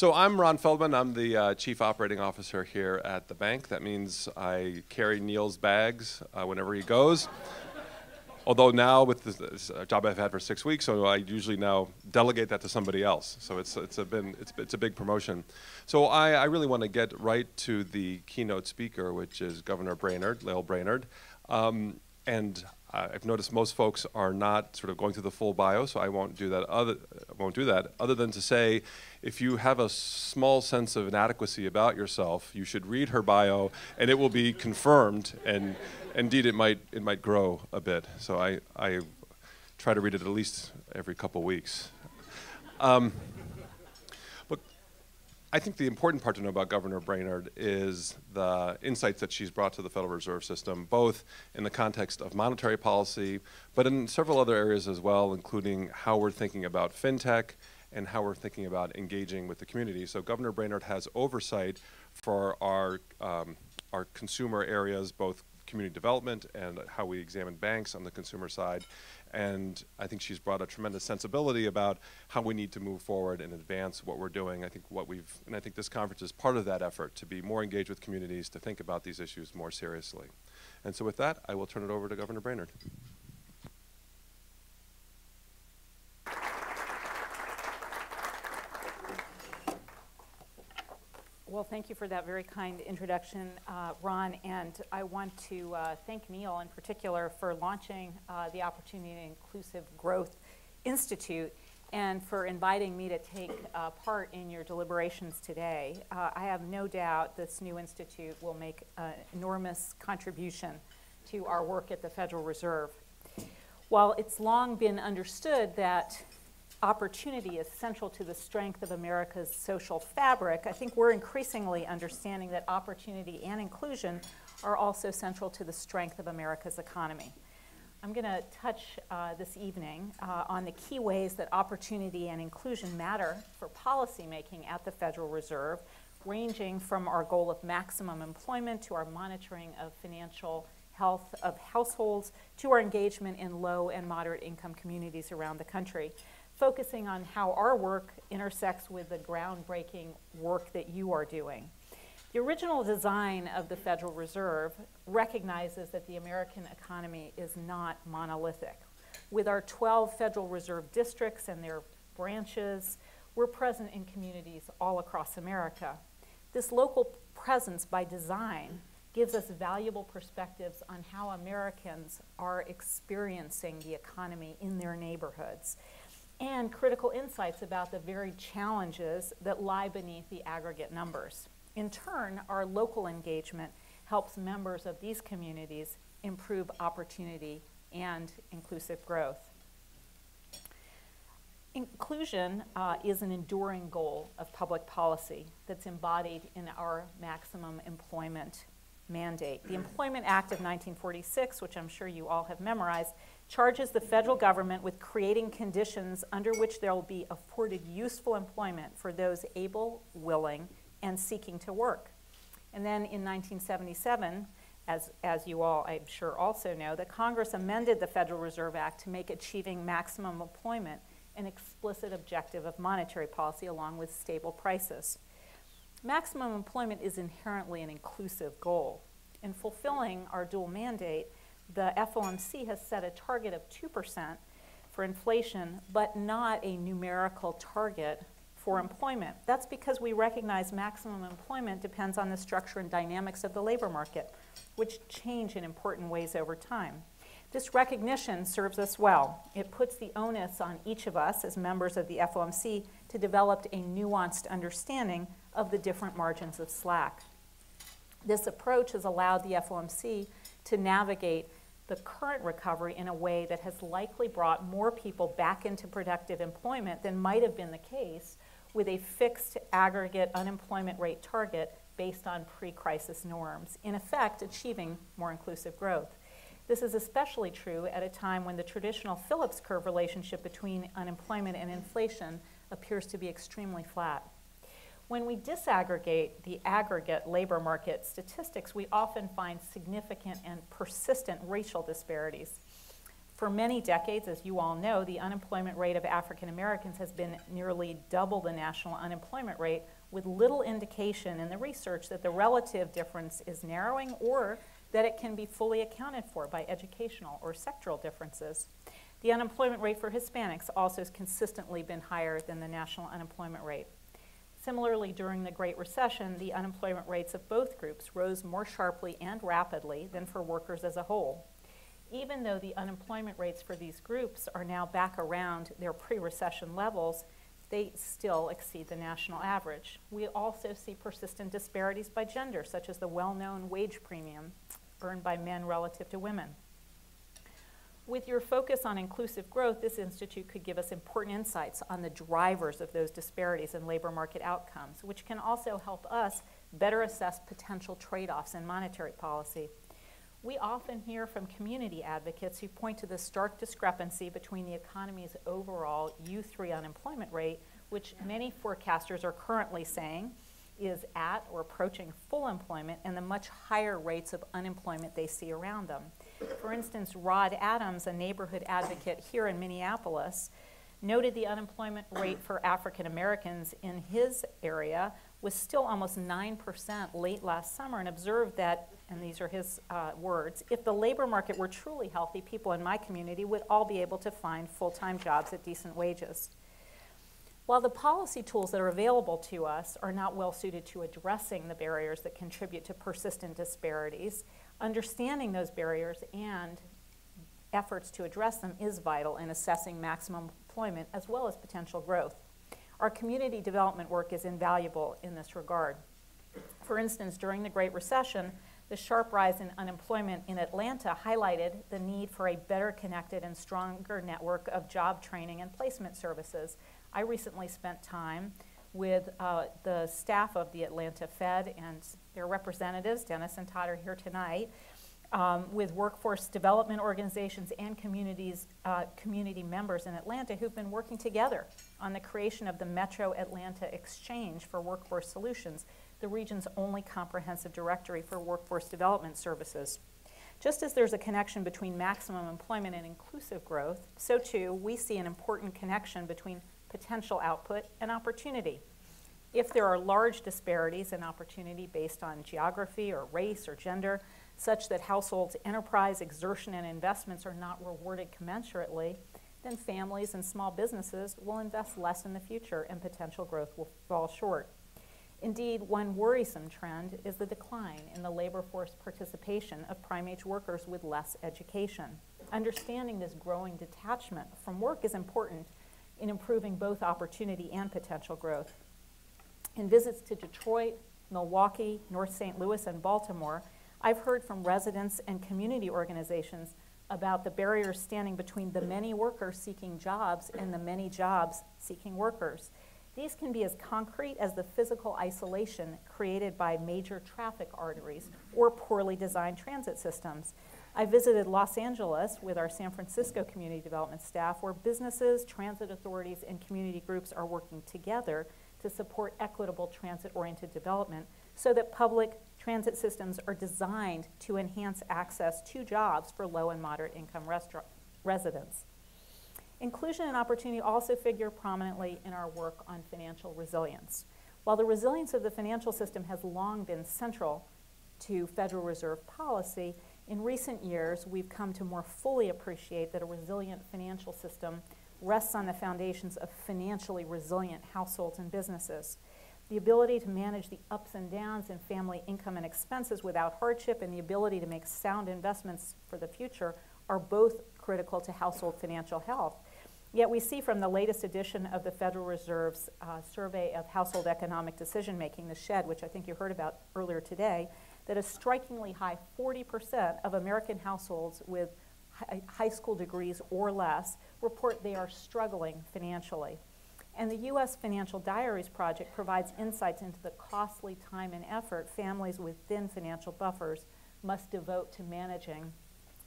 So I'm Ron Feldman. I'm the uh, Chief Operating Officer here at the bank. That means I carry Neil's bags uh, whenever he goes. Although now with this job I've had for six weeks, so I usually now delegate that to somebody else. So it's it's a been it's it's a big promotion. So I, I really want to get right to the keynote speaker, which is Governor Brainard, Lael Brainard. Um, and I've noticed most folks are not sort of going through the full bio, so I won't do that. Other won't do that. Other than to say, if you have a small sense of inadequacy about yourself, you should read her bio, and it will be confirmed. And indeed, it might it might grow a bit. So I I try to read it at least every couple weeks. Um, I think the important part to know about Governor Brainard is the insights that she's brought to the Federal Reserve System, both in the context of monetary policy, but in several other areas as well, including how we're thinking about fintech and how we're thinking about engaging with the community. So Governor Brainard has oversight for our, um, our consumer areas, both community development and how we examine banks on the consumer side, and I think she's brought a tremendous sensibility about how we need to move forward and advance what we're doing. I think what we've, and I think this conference is part of that effort to be more engaged with communities, to think about these issues more seriously. And so with that, I will turn it over to Governor Brainard. Well, thank you for that very kind introduction, uh, Ron. And I want to uh, thank Neil in particular for launching uh, the Opportunity and Inclusive Growth Institute and for inviting me to take uh, part in your deliberations today. Uh, I have no doubt this new institute will make an enormous contribution to our work at the Federal Reserve. While it's long been understood that opportunity is central to the strength of America's social fabric, I think we're increasingly understanding that opportunity and inclusion are also central to the strength of America's economy. I'm going to touch uh, this evening uh, on the key ways that opportunity and inclusion matter for policymaking at the Federal Reserve, ranging from our goal of maximum employment to our monitoring of financial health of households to our engagement in low and moderate income communities around the country focusing on how our work intersects with the groundbreaking work that you are doing. The original design of the Federal Reserve recognizes that the American economy is not monolithic. With our 12 Federal Reserve districts and their branches, we're present in communities all across America. This local presence by design gives us valuable perspectives on how Americans are experiencing the economy in their neighborhoods and critical insights about the very challenges that lie beneath the aggregate numbers. In turn, our local engagement helps members of these communities improve opportunity and inclusive growth. Inclusion uh, is an enduring goal of public policy that's embodied in our maximum employment mandate. The Employment Act of 1946, which I'm sure you all have memorized, charges the federal government with creating conditions under which there will be afforded useful employment for those able, willing, and seeking to work. And then in 1977, as, as you all, I'm sure, also know, that Congress amended the Federal Reserve Act to make achieving maximum employment an explicit objective of monetary policy along with stable prices. Maximum employment is inherently an inclusive goal. In fulfilling our dual mandate, the FOMC has set a target of 2% for inflation, but not a numerical target for employment. That's because we recognize maximum employment depends on the structure and dynamics of the labor market, which change in important ways over time. This recognition serves us well. It puts the onus on each of us as members of the FOMC to develop a nuanced understanding of the different margins of slack. This approach has allowed the FOMC to navigate the current recovery in a way that has likely brought more people back into productive employment than might have been the case with a fixed aggregate unemployment rate target based on pre crisis norms, in effect, achieving more inclusive growth. This is especially true at a time when the traditional Phillips curve relationship between unemployment and inflation appears to be extremely flat. When we disaggregate the aggregate labor market statistics, we often find significant and persistent racial disparities. For many decades, as you all know, the unemployment rate of African Americans has been nearly double the national unemployment rate, with little indication in the research that the relative difference is narrowing or that it can be fully accounted for by educational or sectoral differences. The unemployment rate for Hispanics also has consistently been higher than the national unemployment rate. Similarly, during the Great Recession, the unemployment rates of both groups rose more sharply and rapidly than for workers as a whole even though the unemployment rates for these groups are now back around their pre recession levels, they still exceed the national average. We also see persistent disparities by gender, such as the well known wage premium earned by men relative to women. With your focus on inclusive growth, this institute could give us important insights on the drivers of those disparities in labor market outcomes, which can also help us better assess potential trade offs in monetary policy. We often hear from community advocates who point to the stark discrepancy between the economy's overall U3 unemployment rate, which many forecasters are currently saying is at or approaching full employment, and the much higher rates of unemployment they see around them. For instance, Rod Adams, a neighborhood advocate here in Minneapolis, noted the unemployment rate for African Americans in his area was still almost 9% late last summer and observed that, and these are his uh, words, if the labor market were truly healthy, people in my community would all be able to find full time jobs at decent wages. While the policy tools that are available to us are not well suited to addressing the barriers that contribute to persistent disparities, understanding those barriers and efforts to address them is vital in assessing maximum employment as well as potential growth. Our community development work is invaluable in this regard. For instance, during the Great Recession, the sharp rise in unemployment in Atlanta highlighted the need for a better connected and stronger network of job training and placement services. I recently spent time with uh, the staff of the Atlanta Fed and their representatives, Dennis and Todd are here tonight, um, with workforce development organizations and communities, uh, community members in Atlanta who've been working together on the creation of the Metro Atlanta Exchange for Workforce Solutions, the region's only comprehensive directory for workforce development services. Just as there's a connection between maximum employment and inclusive growth, so too we see an important connection between potential output and opportunity. If there are large disparities in opportunity based on geography or race or gender, such that households' enterprise, exertion, and investments are not rewarded commensurately, then families and small businesses will invest less in the future and potential growth will fall short. Indeed, one worrisome trend is the decline in the labor force participation of prime age workers with less education. Understanding this growing detachment from work is important in improving both opportunity and potential growth. In visits to Detroit, Milwaukee, North St. Louis, and Baltimore, I've heard from residents and community organizations about the barriers standing between the many workers seeking jobs and the many jobs seeking workers. These can be as concrete as the physical isolation created by major traffic arteries or poorly designed transit systems. I visited Los Angeles with our San Francisco community development staff, where businesses, transit authorities, and community groups are working together to support equitable transit oriented development so that public transit systems are designed to enhance access to jobs for low and moderate income residents. Inclusion and opportunity also figure prominently in our work on financial resilience. While the resilience of the financial system has long been central to Federal Reserve policy, in recent years we've come to more fully appreciate that a resilient financial system rests on the foundations of financially resilient households and businesses the ability to manage the ups and downs in family income and expenses without hardship, and the ability to make sound investments for the future are both critical to household financial health. Yet we see from the latest edition of the Federal Reserve's uh, survey of household economic decision making, the SHED, which I think you heard about earlier today, that a strikingly high 40% of American households with high school degrees or less report they are struggling financially. And the U.S. Financial Diaries Project provides insights into the costly time and effort families with thin financial buffers must devote to managing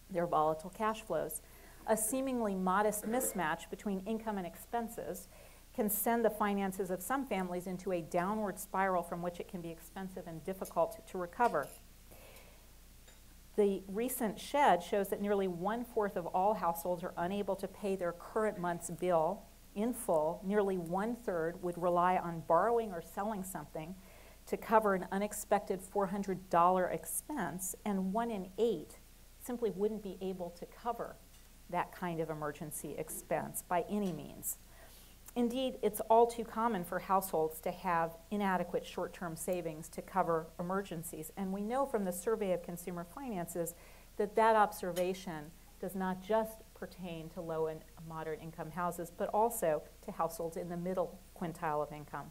their volatile cash flows. A seemingly modest mismatch between income and expenses can send the finances of some families into a downward spiral from which it can be expensive and difficult to recover. The recent SHED shows that nearly one fourth of all households are unable to pay their current month's bill in full. Nearly one third would rely on borrowing or selling something to cover an unexpected $400 expense, and one in eight simply wouldn't be able to cover that kind of emergency expense by any means. Indeed, it's all too common for households to have inadequate short term savings to cover emergencies. And we know from the Survey of Consumer Finances that that observation does not just pertain to low and moderate income houses, but also to households in the middle quintile of income.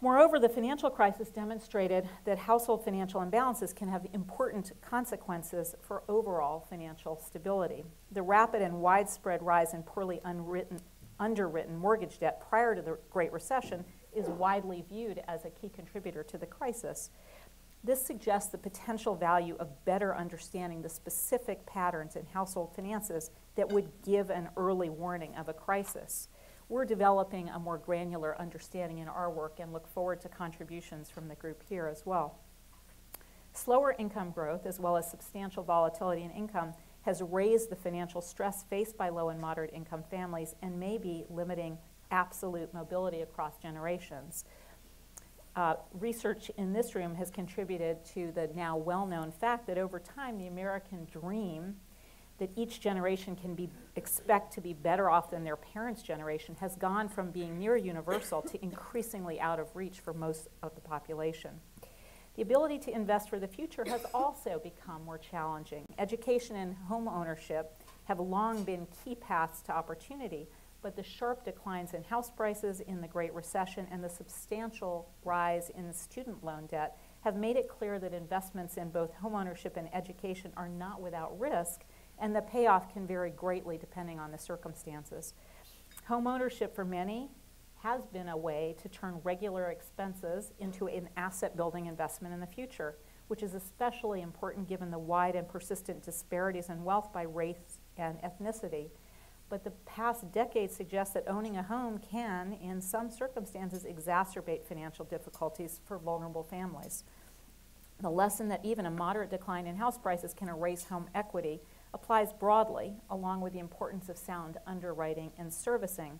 Moreover, the financial crisis demonstrated that household financial imbalances can have important consequences for overall financial stability. The rapid and widespread rise in poorly unwritten, underwritten mortgage debt prior to the Great Recession is widely viewed as a key contributor to the crisis. This suggests the potential value of better understanding the specific patterns in household finances that would give an early warning of a crisis. We're developing a more granular understanding in our work and look forward to contributions from the group here as well. Slower income growth, as well as substantial volatility in income, has raised the financial stress faced by low and moderate income families and may be limiting absolute mobility across generations. Uh, research in this room has contributed to the now well known fact that over time, the American dream that each generation can be expect to be better off than their parents' generation has gone from being near universal to increasingly out of reach for most of the population. The ability to invest for the future has also become more challenging. Education and home ownership have long been key paths to opportunity, but the sharp declines in house prices in the Great Recession and the substantial rise in student loan debt have made it clear that investments in both homeownership and education are not without risk and the payoff can vary greatly depending on the circumstances. Homeownership for many has been a way to turn regular expenses into an asset building investment in the future, which is especially important given the wide and persistent disparities in wealth by race and ethnicity. But the past decade suggests that owning a home can, in some circumstances, exacerbate financial difficulties for vulnerable families. The lesson that even a moderate decline in house prices can erase home equity applies broadly, along with the importance of sound underwriting and servicing.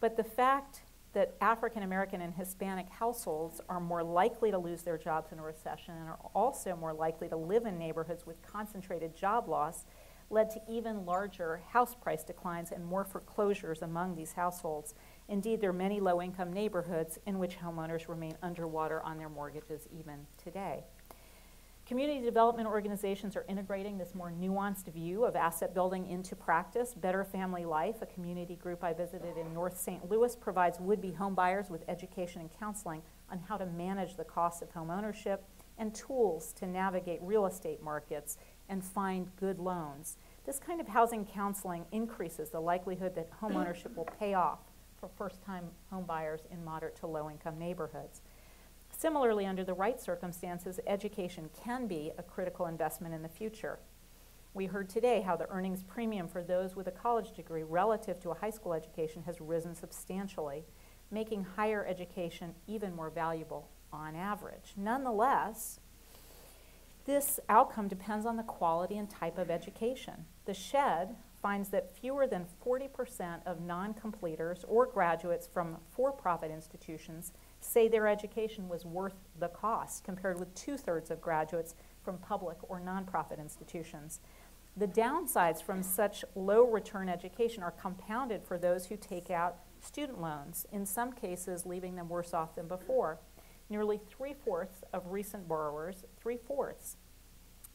But the fact that African American and Hispanic households are more likely to lose their jobs in a recession and are also more likely to live in neighborhoods with concentrated job loss led to even larger house price declines and more foreclosures among these households. Indeed, there are many low income neighborhoods in which homeowners remain underwater on their mortgages even today. Community development organizations are integrating this more nuanced view of asset building into practice. Better Family Life, a community group I visited in North St. Louis, provides would be homebuyers with education and counseling on how to manage the cost of home ownership and tools to navigate real estate markets and find good loans. This kind of housing counseling increases the likelihood that home ownership will pay off for first time homebuyers in moderate to low income neighborhoods. Similarly, under the right circumstances, education can be a critical investment in the future. We heard today how the earnings premium for those with a college degree relative to a high school education has risen substantially, making higher education even more valuable on average. Nonetheless, this outcome depends on the quality and type of education. The SHED finds that fewer than 40% of non completers or graduates from for profit institutions say their education was worth the cost, compared with two thirds of graduates from public or nonprofit institutions. The downsides from such low return education are compounded for those who take out student loans, in some cases, leaving them worse off than before. Nearly three fourths of recent borrowers, three fourths,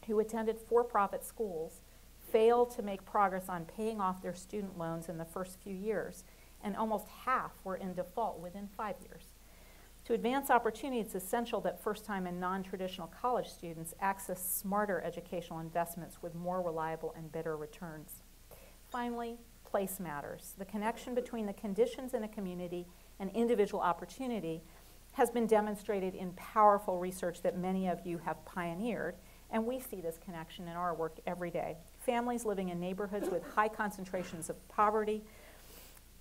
who attended for profit schools failed to make progress on paying off their student loans in the first few years, and almost half were in default within five years. To advance opportunity, it's essential that first time and non traditional college students access smarter educational investments with more reliable and better returns. Finally, place matters. The connection between the conditions in a community and individual opportunity has been demonstrated in powerful research that many of you have pioneered, and we see this connection in our work every day. Families living in neighborhoods with high concentrations of poverty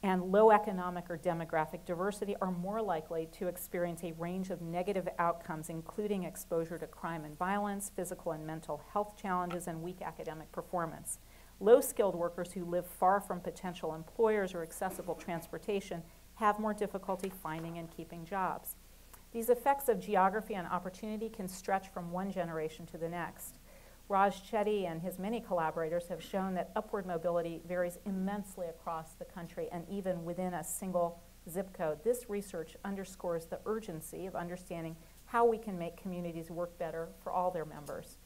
and low economic or demographic diversity are more likely to experience a range of negative outcomes, including exposure to crime and violence, physical and mental health challenges, and weak academic performance. Low skilled workers who live far from potential employers or accessible transportation have more difficulty finding and keeping jobs. These effects of geography and opportunity can stretch from one generation to the next. Raj Chetty and his many collaborators have shown that upward mobility varies immensely across the country and even within a single zip code. This research underscores the urgency of understanding how we can make communities work better for all their members.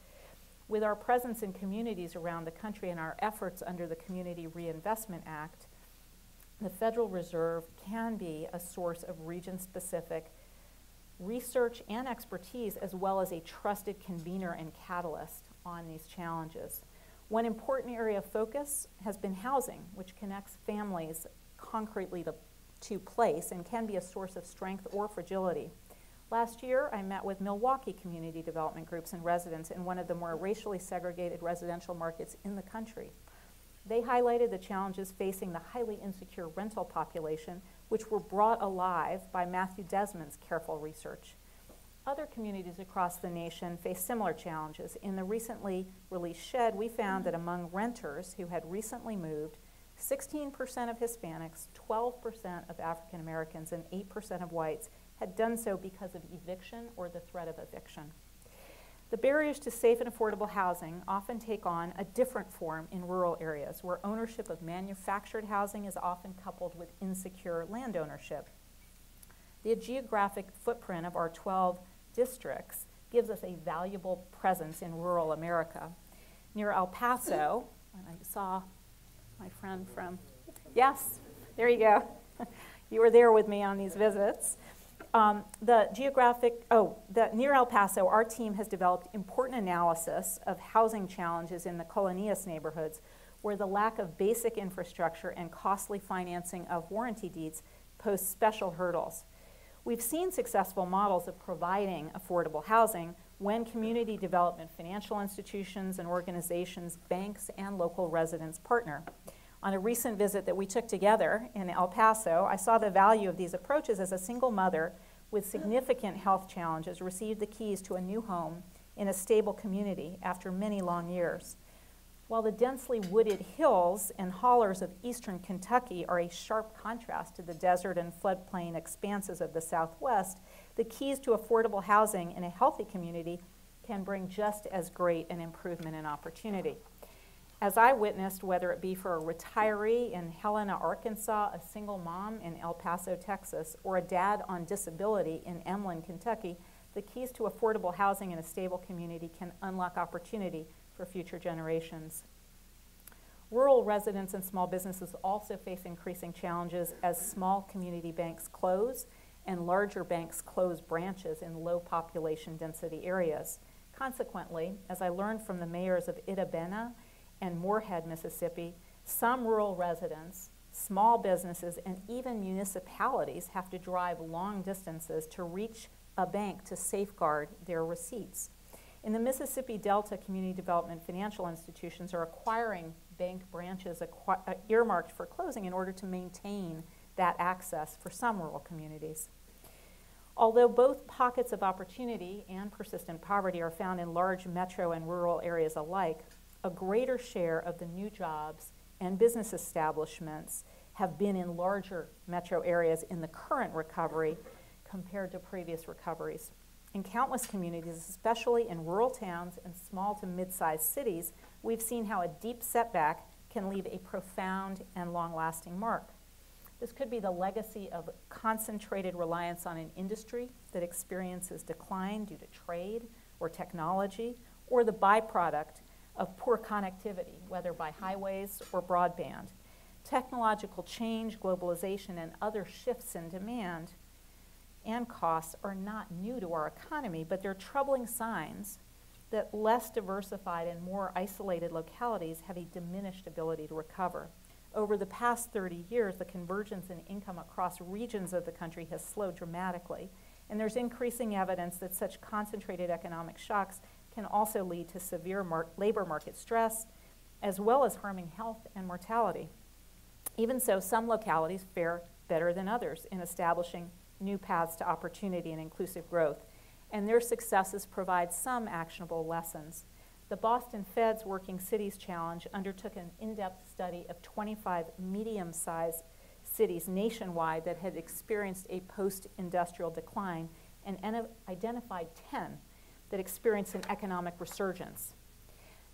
With our presence in communities around the country and our efforts under the Community Reinvestment Act, the Federal Reserve can be a source of region specific research and expertise, as well as a trusted convener and catalyst on these challenges. One important area of focus has been housing, which connects families concretely to, to place and can be a source of strength or fragility. Last year, I met with Milwaukee community development groups and residents in one of the more racially segregated residential markets in the country. They highlighted the challenges facing the highly insecure rental population, which were brought alive by Matthew Desmond's careful research. Other communities across the nation face similar challenges. In the recently released SHED, we found that among renters who had recently moved, 16% of Hispanics, 12% of African Americans, and 8% of whites had done so because of eviction or the threat of eviction. The barriers to safe and affordable housing often take on a different form in rural areas where ownership of manufactured housing is often coupled with insecure land ownership. The geographic footprint of our 12 districts gives us a valuable presence in rural America. Near El Paso, and I saw my friend from, yes, there you go. you were there with me on these visits. Um, the geographic, oh, the, near El Paso, our team has developed important analysis of housing challenges in the colonias neighborhoods where the lack of basic infrastructure and costly financing of warranty deeds pose special hurdles. We've seen successful models of providing affordable housing when community development financial institutions and organizations, banks, and local residents partner. On a recent visit that we took together in El Paso, I saw the value of these approaches as a single mother with significant health challenges received the keys to a new home in a stable community after many long years. While the densely wooded hills and hollers of eastern Kentucky are a sharp contrast to the desert and floodplain expanses of the Southwest, the keys to affordable housing in a healthy community can bring just as great an improvement in opportunity. As I witnessed, whether it be for a retiree in Helena, Arkansas, a single mom in El Paso, Texas, or a dad on disability in Emlyn, Kentucky, the keys to affordable housing in a stable community can unlock opportunity for future generations. Rural residents and small businesses also face increasing challenges as small community banks close and larger banks close branches in low population density areas. Consequently, as I learned from the mayors of Itta Bena and Moorhead, Mississippi, some rural residents, small businesses, and even municipalities have to drive long distances to reach a bank to safeguard their receipts. In the Mississippi Delta, community development financial institutions are acquiring bank branches uh, earmarked for closing in order to maintain that access for some rural communities. Although both pockets of opportunity and persistent poverty are found in large metro and rural areas alike, a greater share of the new jobs and business establishments have been in larger metro areas in the current recovery compared to previous recoveries. In countless communities, especially in rural towns and small to mid sized cities, we've seen how a deep setback can leave a profound and long lasting mark. This could be the legacy of concentrated reliance on an industry that experiences decline due to trade or technology, or the byproduct of poor connectivity, whether by highways or broadband. Technological change, globalization, and other shifts in demand and costs are not new to our economy, but they're troubling signs that less diversified and more isolated localities have a diminished ability to recover. Over the past 30 years, the convergence in income across regions of the country has slowed dramatically, and there's increasing evidence that such concentrated economic shocks can also lead to severe mar- labor market stress, as well as harming health and mortality. Even so, some localities fare better than others in establishing new paths to opportunity and inclusive growth, and their successes provide some actionable lessons. The Boston Fed's Working Cities Challenge undertook an in-depth study of 25 medium-sized cities nationwide that had experienced a post-industrial decline and identified 10 that experienced an economic resurgence.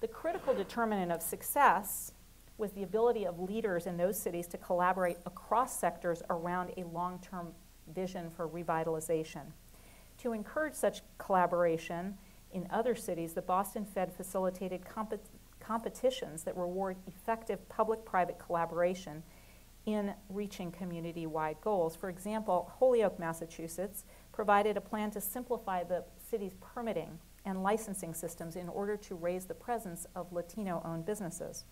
The critical determinant of success was the ability of leaders in those cities to collaborate across sectors around a long-term vision for revitalization. To encourage such collaboration in other cities, the Boston Fed facilitated competitions that reward effective public-private collaboration in reaching community-wide goals. For example, Holyoke, Massachusetts provided a plan to simplify the city's permitting and licensing systems in order to raise the presence of Latino-owned businesses.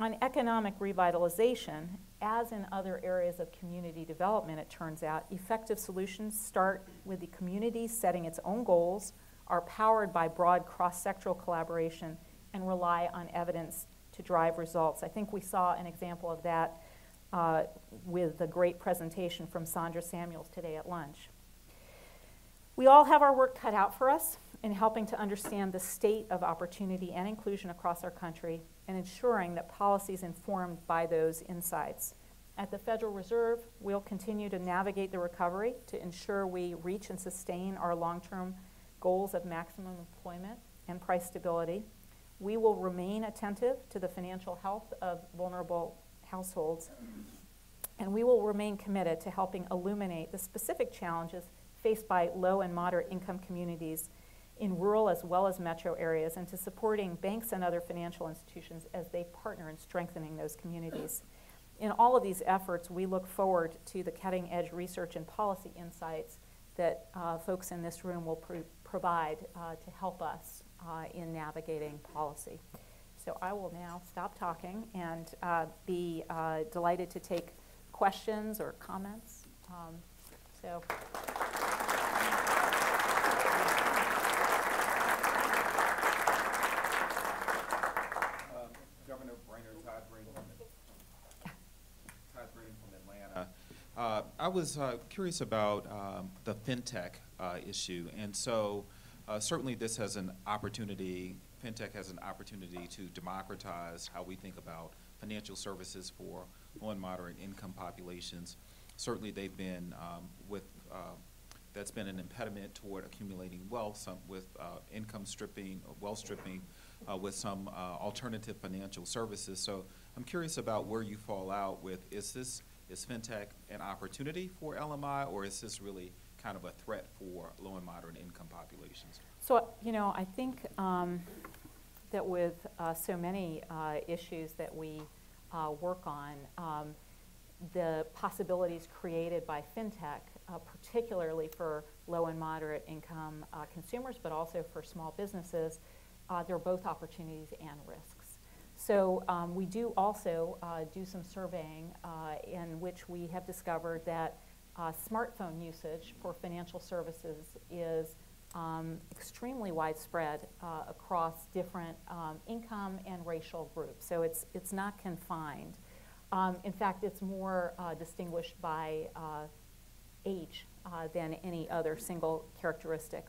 On economic revitalization, as in other areas of community development, it turns out, effective solutions start with the community setting its own goals, are powered by broad cross-sectoral collaboration, and rely on evidence to drive results. I think we saw an example of that uh, with the great presentation from Sondra Samuels today at lunch. We all have our work cut out for us in helping to understand the state of opportunity and inclusion across our country and ensuring that policies informed by those insights. At the Federal Reserve, we'll continue to navigate the recovery to ensure we reach and sustain our long-term goals of maximum employment and price stability. We will remain attentive to the financial health of vulnerable households, and we will remain committed to helping illuminate the specific challenges faced by low and moderate income communities in rural as well as metro areas and to supporting banks and other financial institutions as they partner in strengthening those communities. In all of these efforts, we look forward to the cutting edge research and policy insights that uh, folks in this room will pr provide uh, to help us uh, in navigating policy. So I will now stop talking and uh, be uh, delighted to take questions or comments. Um, so. I was uh, curious about um, the fintech uh, issue, and so uh, certainly this has an opportunity. Fintech has an opportunity to democratize how we think about financial services for low and moderate income populations. Certainly, they've been um, with uh, that's been an impediment toward accumulating wealth, some with uh, income stripping, wealth stripping, with some alternative financial services. So I'm curious about where you fall out with is this is fintech an opportunity for LMI, or is this really kind of a threat for low and moderate income populations? So, you know, I think um, that with uh, so many uh, issues that we uh, work on, um, the possibilities created by fintech, uh, particularly for low and moderate income uh, consumers, but also for small businesses, uh, they're both opportunities and risks. So um, we do also uh, do some surveying uh, in which we have discovered that uh, smartphone usage for financial services is um, extremely widespread uh, across different um, income and racial groups. So it's, it's not confined. Um, in fact, it's more uh, distinguished by uh, age than any other single characteristic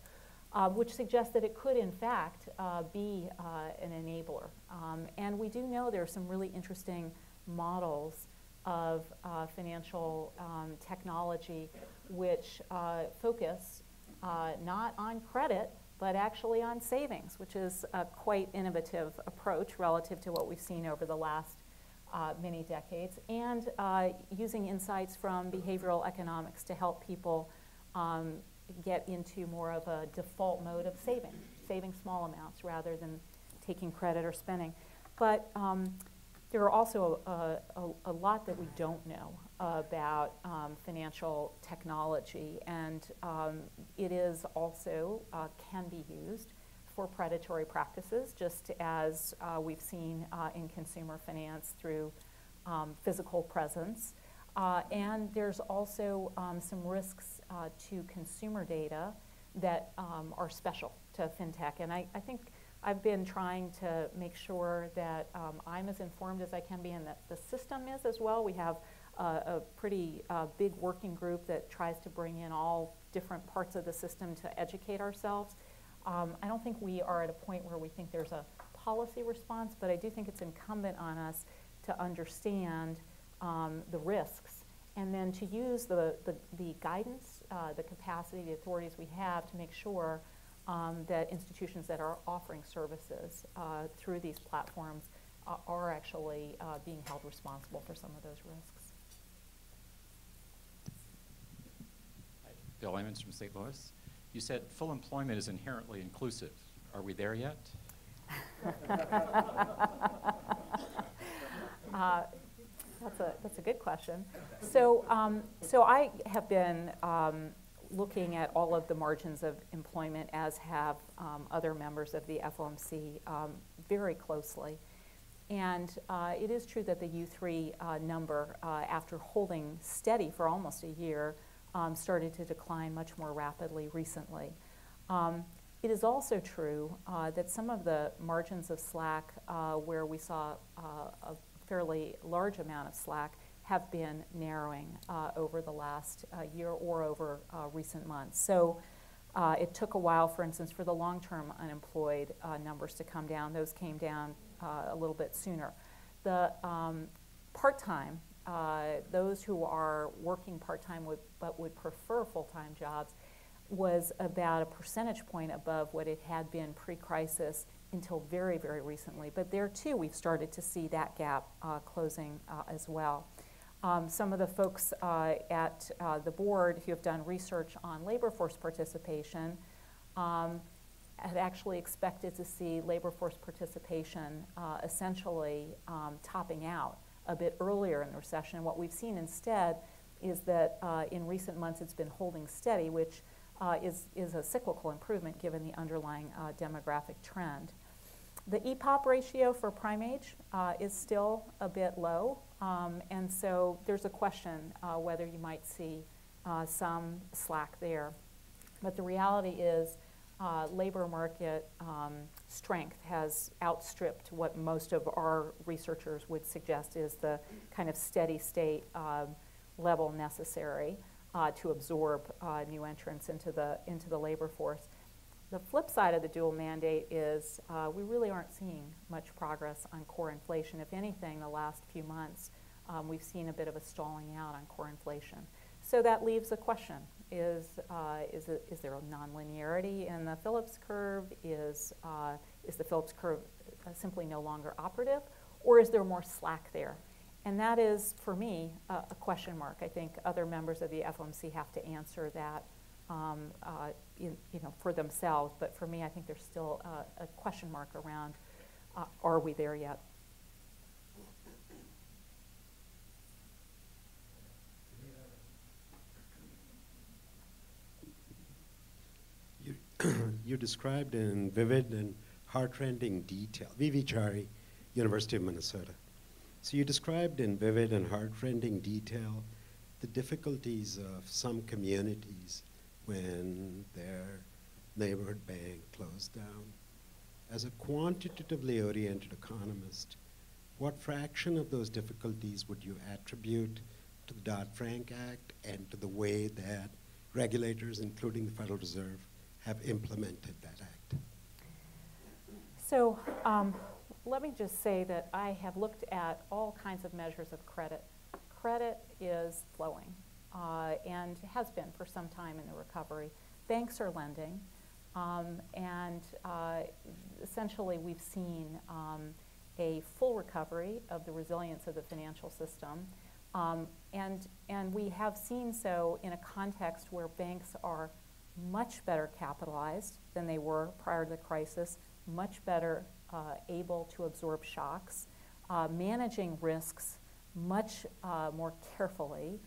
uh, which suggests that it could, in fact, uh, be uh, an enabler. Um, and we do know there are some really interesting models of uh, financial um, technology which uh, focus uh, not on credit, but actually on savings, which is a quite innovative approach relative to what we've seen over the last many decades, and using insights from behavioral economics to help people um, get into more of a default mode of saving, saving small amounts rather than taking credit or spending. But um, there are also a, a, a, lot that we don't know about um, financial technology, and um, it is also uh, can be used for predatory practices, just as uh, we've seen uh, in consumer finance through um, physical presence. Uh, and there's also um, some risks uh, to consumer data that um, are special to fintech. And I, I, think I've been trying to make sure that um, I'm as informed as I can be and that the system is as well. We have uh, a pretty uh, big working group that tries to bring in all different parts of the system to educate ourselves. Um, I don't think we are at a point where we think there's a policy response, but I do think it's incumbent on us to understand um, the risks and then to use the, the, the guidance, uh, the capacity, the authorities we have to make sure um, that institutions that are offering services uh, through these platforms uh, are actually uh, being held responsible for some of those risks. Hi, Bill Emmons from St. Louis. You said full employment is inherently inclusive. Are we there yet? That's a, that's a good question. So, um, so I have been um, looking at all of the margins of employment, as have um, other members of the FOMC, um, very closely. And uh, it is true that the U3 uh, number, uh, after holding steady for almost a year, um, started to decline much more rapidly recently. Um, it is also true uh, that some of the margins of slack, uh, where we saw uh, a fairly large amount of slack have been narrowing uh, over the last uh, year or over uh, recent months. So uh, it took a while, for instance, for the long-term unemployed uh, numbers to come down. Those came down a little bit sooner. The um, part-time, those who are working part-time but would prefer full-time jobs, was about a percentage point above what it had been pre-crisis until very, very recently. But there too, we've started to see that gap uh, closing uh, as well. Um, some of the folks uh, at uh, the board who have done research on labor force participation um, had actually expected to see labor force participation uh, essentially um, topping out a bit earlier in the recession. What we've seen instead is that uh, in recent months it's been holding steady, which uh, is, is a cyclical improvement given the underlying uh, demographic trend. The EPOP ratio for prime age uh, is still a bit low, um, and so there's a question uh, whether you might see uh, some slack there. But the reality is uh, labor market um, strength has outstripped what most of our researchers would suggest is the kind of steady state um, level necessary uh, to absorb uh, new entrants into the, into the labor force. The flip side of the dual mandate is uh, we really aren't seeing much progress on core inflation. If anything, the last few months, um, we've seen a bit of a stalling out on core inflation. So that leaves a question. Is, uh, is, it, is there a nonlinearity in the Phillips curve? Is, uh, is the Phillips curve uh, simply no longer operative? Or is there more slack there? And that is, for me, a, a question mark. I think other members of the FOMC have to answer that um, uh, in, you know, for themselves. But for me, I think there's still a, a question mark around, uh, are we there yet? You, you described in vivid and heart-rending detail, V.V. Chari, University of Minnesota. So you described in vivid and heart-rending detail the difficulties of some communities when their neighborhood bank closed down. As a quantitatively oriented economist, what fraction of those difficulties would you attribute to the Dodd-Frank Act and to the way that regulators, including the Federal Reserve, have implemented that act? So um, let me just say that I have looked at all kinds of measures of credit. Credit is flowing uh, and has been for some time in the recovery. Banks are lending, um, and uh, essentially we've seen um, a full recovery of the resilience of the financial system. Um, and, and we have seen so in a context where banks are much better capitalized than they were prior to the crisis, much better uh, able to absorb shocks, uh, managing risks much uh, more carefully,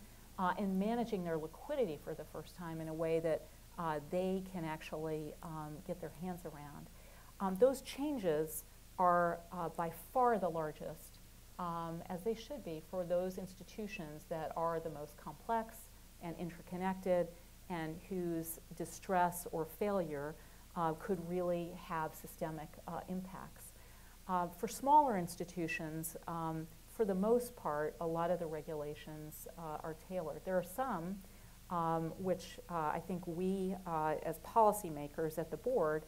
uh, and managing their liquidity for the first time in a way that uh, they can actually um, get their hands around. Um, those changes are uh, by far the largest, um, as they should be, for those institutions that are the most complex and interconnected and whose distress or failure uh, could really have systemic uh, impacts. Uh, For smaller institutions, um, for the most part, a lot of the regulations uh, are tailored. There are some um, which uh, I think we, uh, as policymakers at the board,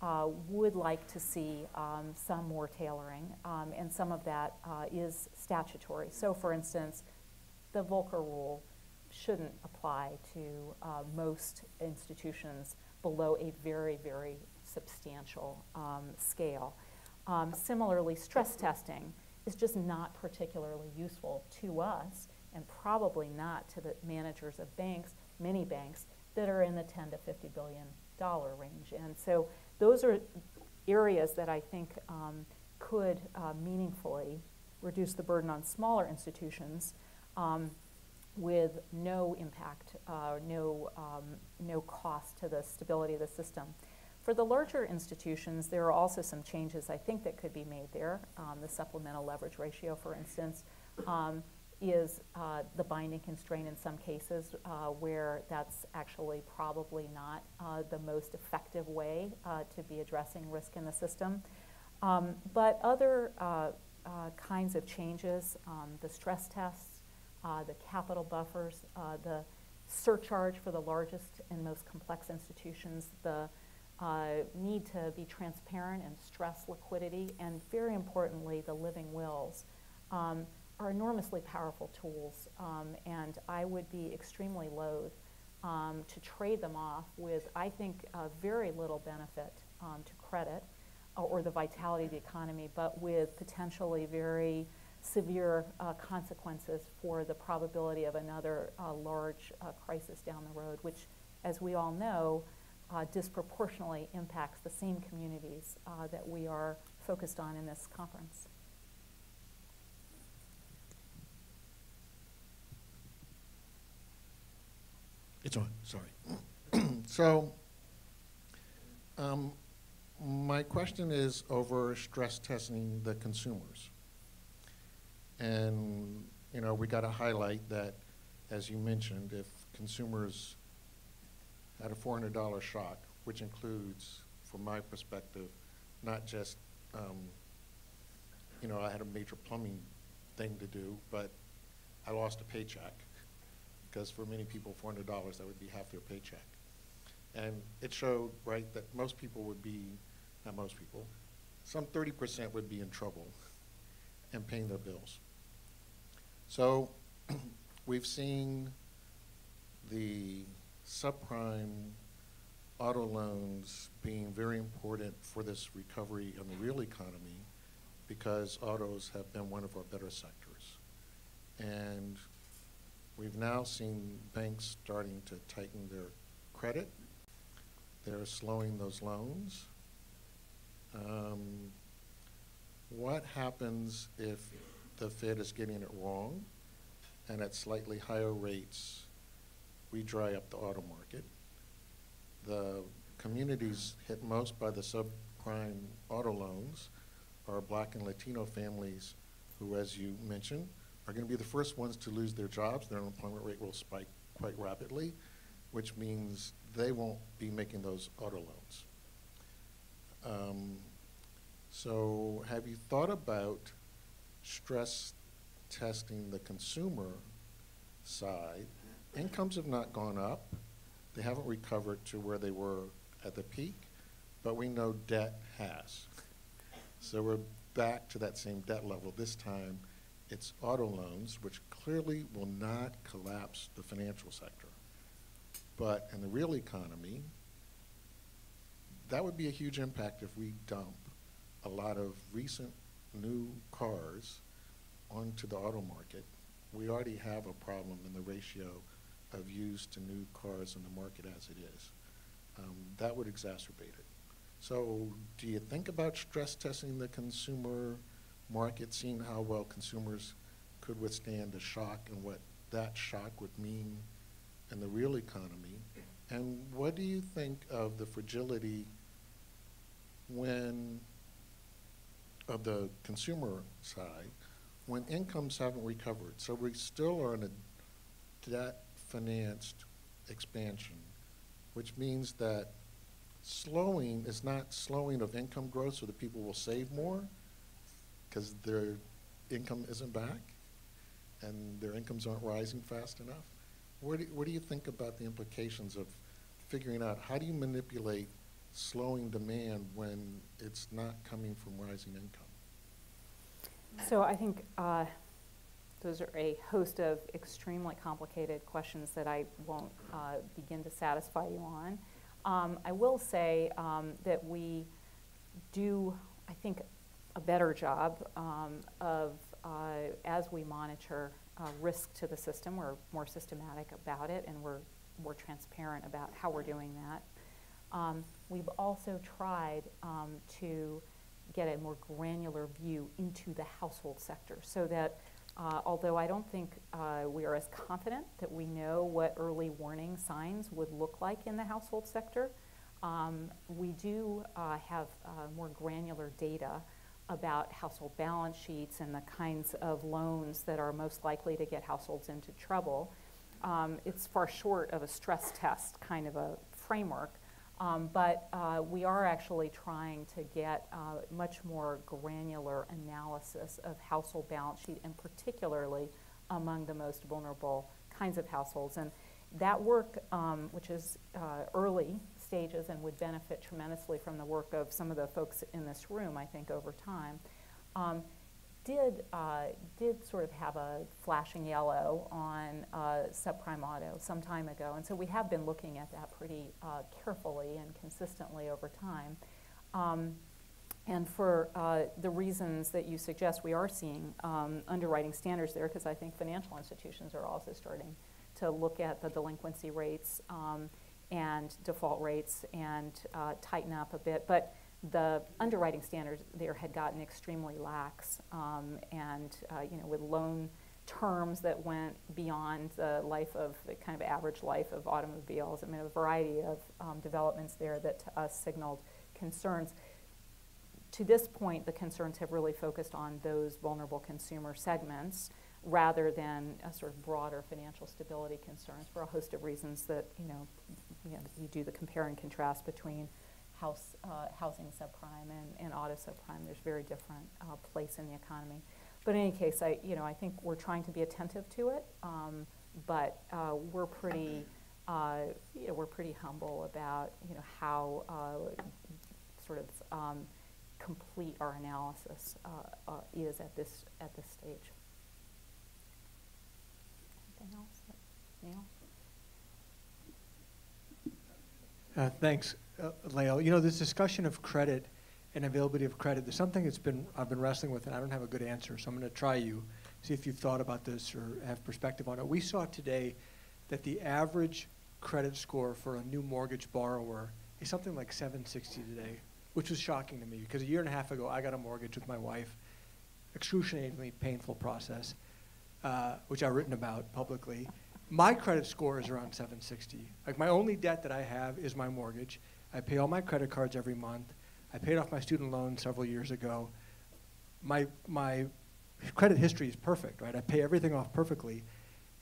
uh, would like to see um, some more tailoring, um, and some of that uh, is statutory. So, for instance, the Volcker rule shouldn't apply to uh, most institutions below a very, very substantial um, scale. Um, similarly, stress testing is just not particularly useful to us and probably not to the managers of banks, many banks, that are in the 10 to 50 billion dollar range. And so those are areas that I think um, could uh, meaningfully reduce the burden on smaller institutions um, with no impact, uh, no, um, no cost to the stability of the system. For the larger institutions, there are also some changes I think that could be made there. Um, the supplemental leverage ratio, for instance, um, is uh, the binding constraint in some cases uh, where that's actually probably not uh, the most effective way uh, to be addressing risk in the system. Um, but other uh, uh, kinds of changes, um, the stress tests, the capital buffers, the surcharge for the largest and most complex institutions, the need to be transparent and stress liquidity, and very importantly, the living wills. Um, are enormously powerful tools, um, and I would be extremely loath um, to trade them off with, I think, uh, very little benefit um, to credit uh, or the vitality of the economy, but with potentially very severe uh, consequences for the probability of another uh, large uh, crisis down the road, which, as we all know, uh, disproportionately impacts the same communities that we are focused on in this conference. It's on, sorry. so, um, my question is over stress testing the consumers. And, you know, we got to highlight that, as you mentioned, if consumers had a $400 shock, which includes, from my perspective, not just, um, you know, I had a major plumbing thing to do, but I lost a paycheck because for many people, $400, that would be half their paycheck. And it showed, right, that most people would be, not most people, some 30% would be in trouble and paying their bills. So we've seen the subprime auto loans being very important for this recovery in the real economy because autos have been one of our better sectors. And We've now seen banks starting to tighten their credit. They're slowing those loans. Um, what happens if the Fed is getting it wrong and at slightly higher rates we dry up the auto market? The communities hit most by the subprime auto loans are black and Latino families who, as you mentioned, are going to be the first ones to lose their jobs. Their unemployment rate will spike quite rapidly, which means they won't be making those auto loans. Um, so, have you thought about stress testing the consumer side? Incomes have not gone up, they haven't recovered to where they were at the peak, but we know debt has. So, we're back to that same debt level this time it's auto loans, which clearly will not collapse the financial sector. But in the real economy, that would be a huge impact if we dump a lot of recent new cars onto the auto market. We already have a problem in the ratio of used to new cars in the market as it is. Um, that would exacerbate it. So, do you think about stress testing the consumer market, seeing how well consumers could withstand a shock and what that shock would mean in the real economy. And what do you think of the fragility when, of the consumer side, when incomes haven't recovered? So we still are in a debt financed expansion, which means that slowing is not slowing of income growth so that people will save more because their income isn't back and their incomes aren't rising fast enough. What do, what do you think about the implications of figuring out how do you manipulate slowing demand when it's not coming from rising income? So I think uh, those are a host of extremely complicated questions that I won't uh, begin to satisfy you on. Um, I will say um, that we do, I think, a better job um, of, uh, as we monitor uh, risk to the system, we're more systematic about it and we're more transparent about how we're doing that. Um, we've also tried um, to get a more granular view into the household sector so that uh, although I don't think uh, we are as confident that we know what early warning signs would look like in the household sector, um, we do uh, have uh, more granular data about household balance sheets and the kinds of loans that are most likely to get households into trouble. Um, it's far short of a stress test kind of a framework, um, but uh, we are actually trying to get uh, much more granular analysis of household balance sheet, and particularly among the most vulnerable kinds of households. And that work, um, which is uh, early stages and would benefit tremendously from the work of some of the folks in this room, I think, over time, um, did, uh, did sort of have a flashing yellow on uh, subprime auto some time ago. And so we have been looking at that pretty uh, carefully and consistently over time. Um, and for uh, the reasons that you suggest, we are seeing um, underwriting standards there because I think financial institutions are also starting to look at the delinquency rates um, and default rates and uh, tighten up a bit. But the underwriting standards there had gotten extremely lax, um, and uh, you know, with loan terms that went beyond the life of the kind of average life of automobiles. I mean, a variety of um, developments there that to us signaled concerns. To this point, the concerns have really focused on those vulnerable consumer segments rather than a sort of broader financial stability concerns for a host of reasons that you know, you, know, you do the compare and contrast between house, uh, housing subprime and, and auto subprime. There's very different uh, place in the economy. But in any case, I, you know, I think we're trying to be attentive to it, um, but uh, we're pretty, uh, you know, we're pretty humble about, you know, how uh, sort of um, complete our analysis uh, is at this at this stage. Anything else, Neel? Thanks, uh, Lael. You know, this discussion of credit and availability of credit, there's something that's been I've been wrestling with, and I don't have a good answer. So I'm going to try you, see if you've thought about this or have perspective on it. We saw today that the average credit score for a new mortgage borrower is something like 760 today, which was shocking to me because a year and a half ago I got a mortgage with my wife, excruciatingly painful process, uh, which I've written about publicly. My credit score is around 760. Like my only debt that I have is my mortgage. I pay all my credit cards every month. I paid off my student loan several years ago. My, my credit history is perfect, right? I pay everything off perfectly.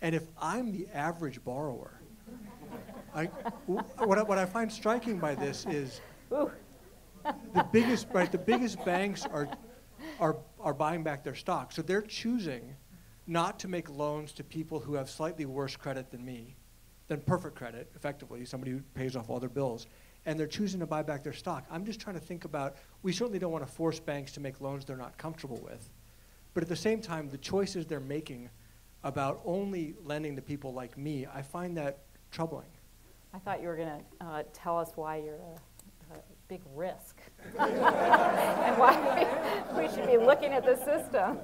And if I'm the average borrower, I, what, I, what I find striking by this is the biggest, right, the biggest banks are, are, are buying back their stock. So they're choosing not to make loans to people who have slightly worse credit than me, than perfect credit, effectively, somebody who pays off all their bills, and they're choosing to buy back their stock. I'm just trying to think about, we certainly don't want to force banks to make loans they're not comfortable with. But at the same time, the choices they're making about only lending to people like me, I find that troubling. I thought you were going to uh, tell us why you're a, a big risk and why we should be looking at the system.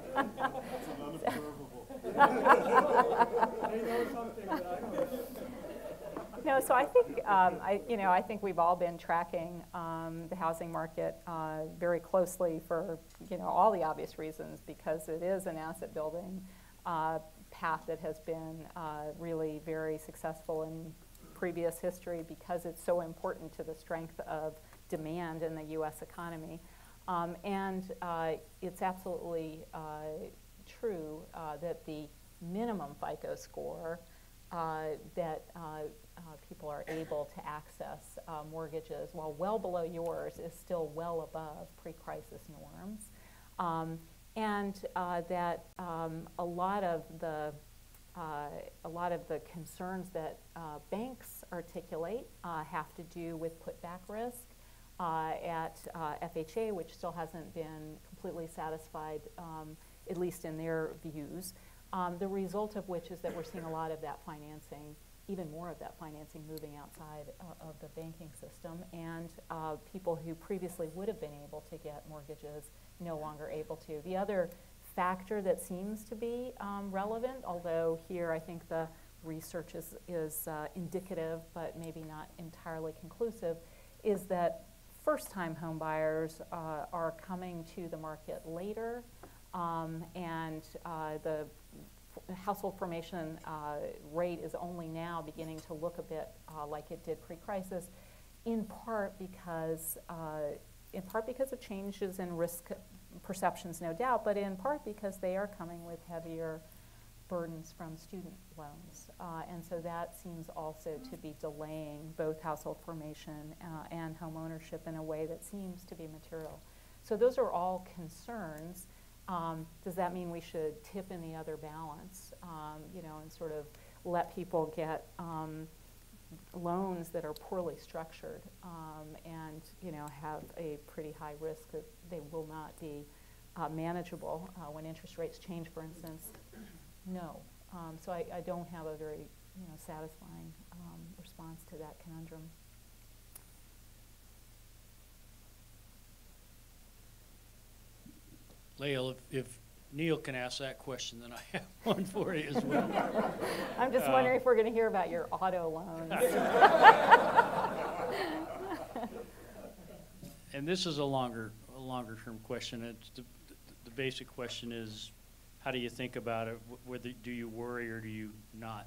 No, so I think um, I, you know, I think we've all been tracking um, the housing market uh, very closely for you know all the obvious reasons because it is an asset building uh, path that has been uh, really very successful in previous history because it's so important to the strength of demand in the U.S. economy, um, and uh, it's absolutely uh, true uh, that the minimum FICO score uh, that uh, uh, people are able to access uh, mortgages, while well below yours, is still well above pre-crisis norms. Um, and uh, that um, a lot of the uh, a lot of the concerns that uh, banks articulate uh, have to do with putback risk at FHA, which still hasn't been completely satisfied, um, at least in their views. Um, the result of which is that we're seeing a lot of that financing, even more of that financing moving outside uh, of the banking system, and uh, people who previously would have been able to get mortgages no longer able to. The other factor that seems to be um, relevant, although here I think the research is, is uh, indicative but maybe not entirely conclusive, is that first-time homebuyers uh, are coming to the market later, um, and uh, the household formation uh, rate is only now beginning to look a bit uh, like it did pre-crisis, in part because uh, in part because of changes in risk perceptions, no doubt, but in part because they are coming with heavier burdens from student loans. Uh, and so that seems also to be delaying both household formation uh, and home ownership in a way that seems to be material. So those are all concerns. Um, does that mean we should tip in the other balance, um, you know, and sort of let people get um, loans that are poorly structured um, and, you know, have a pretty high risk that they will not be uh, manageable uh, when interest rates change, for instance? No. Um, so I, I don't have a very, you know, satisfying um, response to that conundrum. Lael, if, if Neel can ask that question, then I have one for you as well. I'm just Uh, wondering if we're going to hear about your auto loans. And this is a longer, a longer-term question. It's the, the basic question is, how do you think about it? Whether, do you worry or do you not?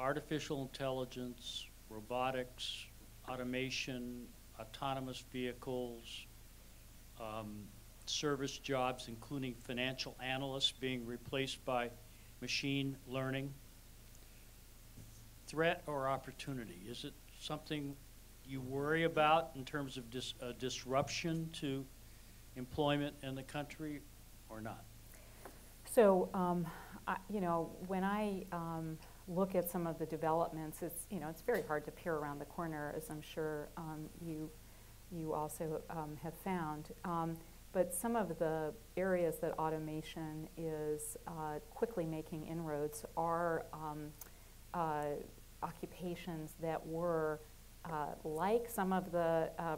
Artificial intelligence, robotics, automation, autonomous vehicles, um, service jobs, including financial analysts being replaced by machine learning. Threat or opportunity? Is it something you worry about in terms of dis- uh, disruption to employment in the country or not? So, um, I, you know, when I um, look at some of the developments, it's you know it's very hard to peer around the corner, as I'm sure um, you you also um, have found. But some of the areas that automation is uh, quickly making inroads are um, uh, occupations that were uh, like some of the uh,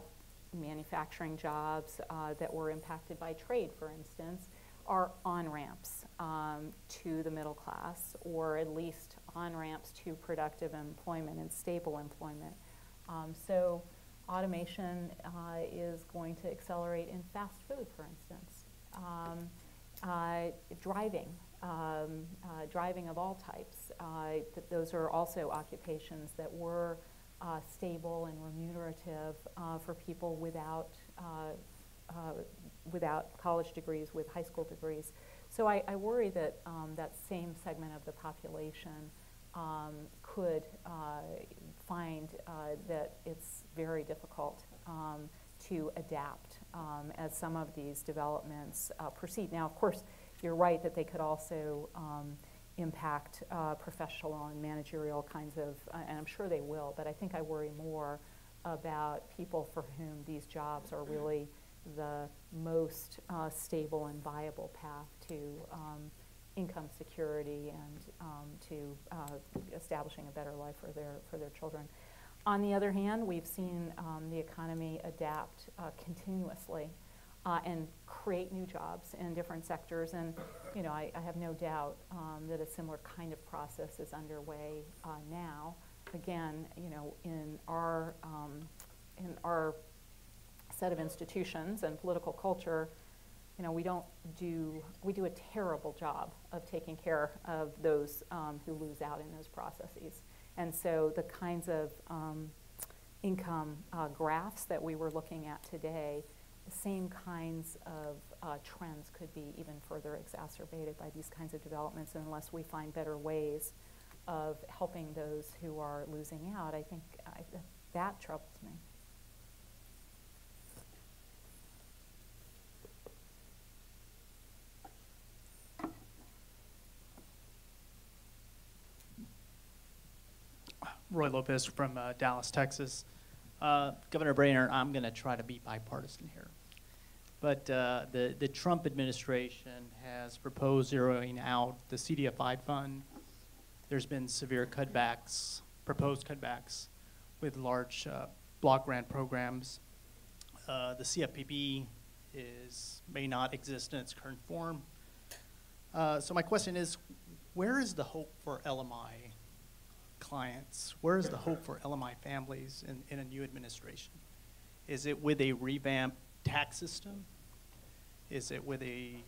manufacturing jobs uh, that were impacted by trade, for instance, are on ramps um, to the middle class, or at least on ramps to productive employment and stable employment. Um, so, automation uh, is going to accelerate in fast food, for instance. Um, uh, driving, um, uh, driving of all types. Uh, th- those are also occupations that were uh, stable and remunerative uh, for people without without college degrees, with high school degrees. So I, I worry that um, that same segment of the population um, could find that it's very difficult um, to adapt um, as some of these developments uh, proceed. Now, of course, you're right that they could also um, impact uh, professional and managerial kinds of, uh, and I'm sure they will, but I think I worry more about people for whom these jobs are really the most uh, stable and viable path to um, income security and um, to uh, establishing a better life for their, for their children. On the other hand, we've seen um, the economy adapt uh, continuously uh, and create new jobs in different sectors. And you know, I, I have no doubt um, that a similar kind of process is underway uh, now. Again, you know, in our um, in our set of institutions and political culture, you know, we don't do we do a terrible job of taking care of those um, who lose out in those processes. And so the kinds of um, income uh, graphs that we were looking at today, the same kinds of uh, trends could be even further exacerbated by these kinds of developments unless we find better ways of helping those who are losing out, I think I, that troubles me. Roy Lopez from uh, Dallas, Texas. Uh, Governor Brainard, I'm going to try to be bipartisan here. But uh, the, the Trump administration has proposed zeroing out the CDFI fund. There's been severe cutbacks, proposed cutbacks with large uh, block grant programs. Uh, the CFPB is, may not exist in its current form. Uh, so my question is, where is the hope for LMI clients? Where is the hope for LMI families in, in a new administration? Is it with a revamped tax system? Is it with a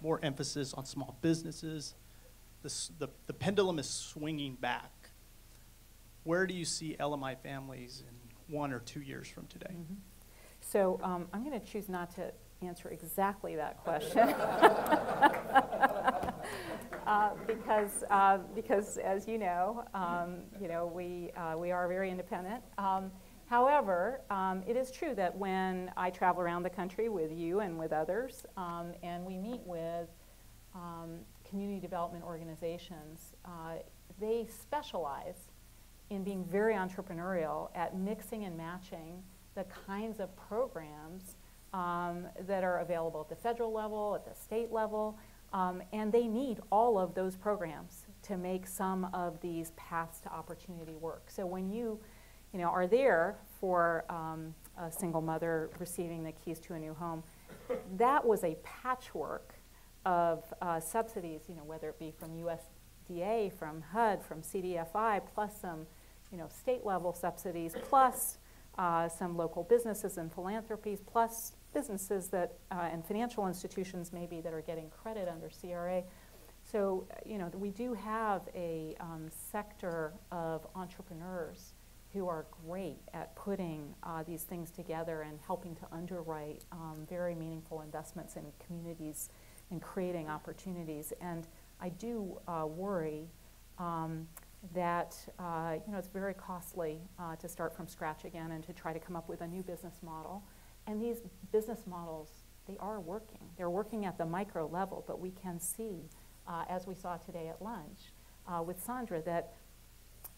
more emphasis on small businesses? The, the, the pendulum is swinging back. Where do you see LMI families in one or two years from today? Mm-hmm. So um, I'm going to choose not to answer exactly that question. uh, because, uh, because as you know, um, you know we, uh, we are very independent. Um, however, um, it is true that when I travel around the country with you and with others, um, and we meet with um, community development organizations, uh, they specialize in being very entrepreneurial at mixing and matching the kinds of programs um, that are available at the federal level, at the state level, um, and they need all of those programs to make some of these paths to opportunity work. So when you, you know, are there for um, a single mother receiving the keys to a new home, that was a patchwork of uh, subsidies, you know, whether it be from USDA, from HUD, from CDFI, plus some, you know, state level subsidies, plus uh, some local businesses and philanthropies, plus businesses that, uh, and financial institutions maybe that are getting credit under CRA. So, you know, we do have a um, sector of entrepreneurs who are great at putting uh, these things together and helping to underwrite um, very meaningful investments in communities and creating opportunities. And I do uh, worry um, that uh, you know it's very costly uh, to start from scratch again and to try to come up with a new business model. And these business models, they are working. They're working at the micro level, but we can see, uh, as we saw today at lunch uh, with Sondra, that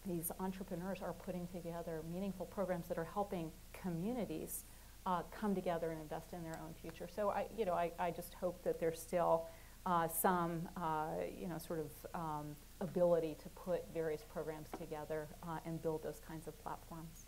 these entrepreneurs are putting together meaningful programs that are helping communities uh, come together and invest in their own future. So I, you know, I, I just hope that there's still uh, some, uh, you know, sort of um, ability to put various programs together uh, and build those kinds of platforms.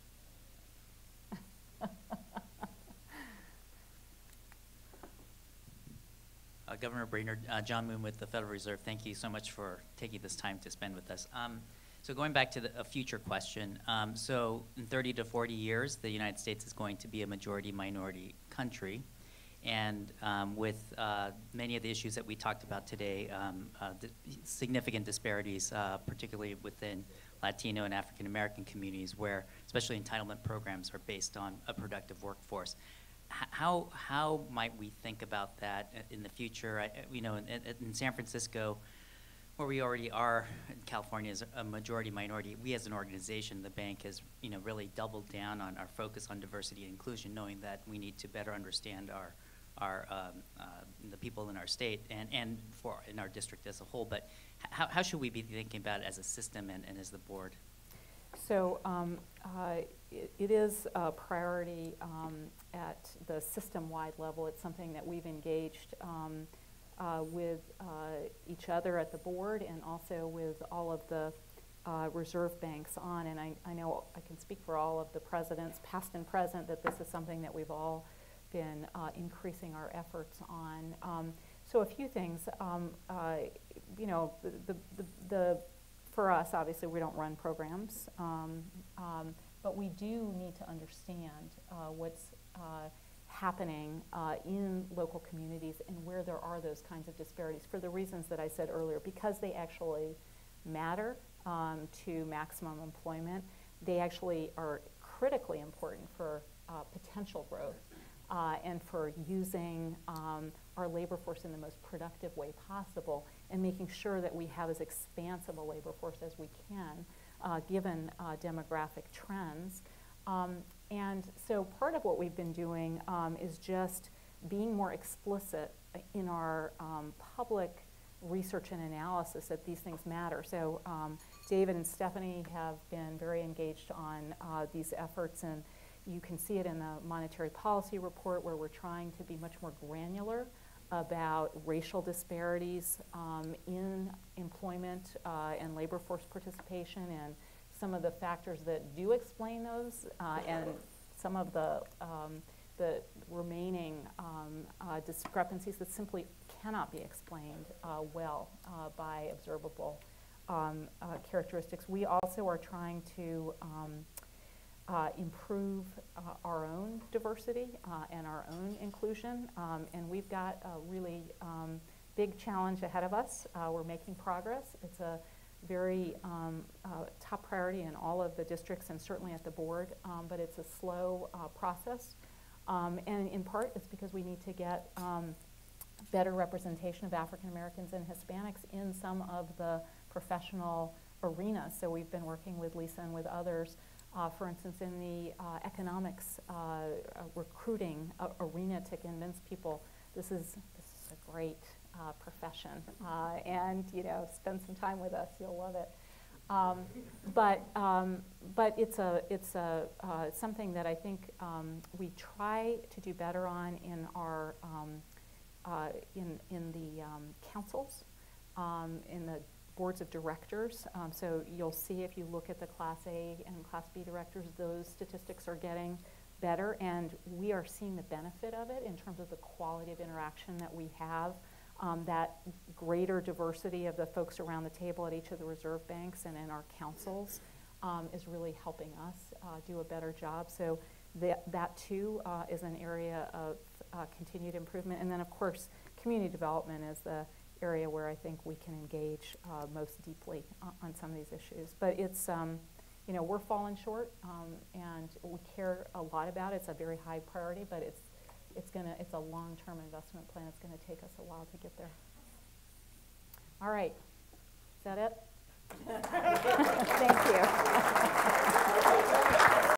Uh, Governor Brainard, uh, John Moon with the Federal Reserve, thank you so much for taking this time to spend with us. Um, so going back to the, a future question, um, so in 30 to 40 years, the United States is going to be a majority-minority country. And um, with uh, many of the issues that we talked about today, um, uh, significant disparities, uh, particularly within Latino and African American communities, where especially entitlement programs are based on a productive workforce how, how might we think about that in the future? I, you know, in, in, San Francisco, where we already are, in California is a majority minority. We as an organization, the bank has you know really doubled down on our focus on diversity and inclusion, knowing that we need to better understand our our um, uh, the people in our state and, and for in our district as a whole. But how, how should we be thinking about it as a system and, and as the board? So um, uh, it, it is a priority um, at the system-wide level. It's something that we've engaged um, uh, with uh, each other at the board and also with all of the uh, reserve banks on. And I, I, know I can speak for all of the presidents, past and present, that this is something that we've all been uh, increasing our efforts on. Um, so a few things. Um, uh, you know, the, the, the, for us, obviously, we don't run programs. Um, um but we do need to understand uh, what's happening uh, in local communities and where there are those kinds of disparities for the reasons that I said earlier, because they actually matter um, to maximum employment. They actually are critically important for uh, potential growth. uh, and for using um, our labor force in the most productive way possible and making sure that we have as expansive a labor force as we can, uh, given uh, demographic trends. Um, and so part of what we've been doing um, is just being more explicit in our um, public research and analysis that these things matter. So um, David and Stephanie have been very engaged on uh, these efforts, and you can see it in the monetary policy report where we're trying to be much more granular about racial disparities um, in employment uh, and labor force participation and some of the factors that do explain those uh, and some of the um, the remaining um, uh, discrepancies that simply cannot be explained uh, well uh, by observable um, uh, characteristics. We also are trying to um, uh, improve our own diversity and our own inclusion, um, and we've got a really um, big challenge ahead of us. we're making progress. It's a very um, top priority in all of the districts and certainly at the board, um, but it's a slow process. Um, and in part, it's because we need to get um, better representation of African Americans and Hispanics in some of the professional arenas. So we've been working with Lisa and with others, uh, for instance, in the uh, economics uh, uh recruiting arena to convince people this is, this is a great uh, profession. Uh, and, you know, spend some time with us, you'll love it. Um, but um, but it's a it's a uh, something that I think um, we try to do better on in our um, uh, in in the um, councils, um, in the boards of directors. so you'll see if you look at the Class A and Class B directors, those statistics are getting better, and we are seeing the benefit of it in terms of the quality of interaction that we have um, that greater diversity of the folks around the table at each of the reserve banks and in our councils um, is really helping us uh, do a better job. So that, that too uh, is an area of uh, continued improvement. And then of course, community development is the area where I think we can engage uh, most deeply on, on, some of these issues. But it's, um, you know, we're falling short um, and we care a lot about it. It's a very high priority, but it's it's gonna, it's a long-term investment plan. It's gonna take us a while to get there. All right, is that it? Thank you.